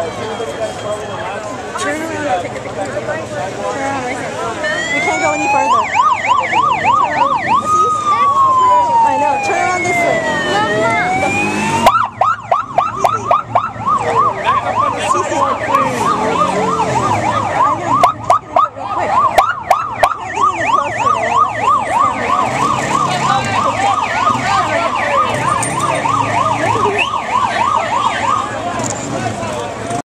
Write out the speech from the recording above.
Turn around. Turn around right here. We can't go any further.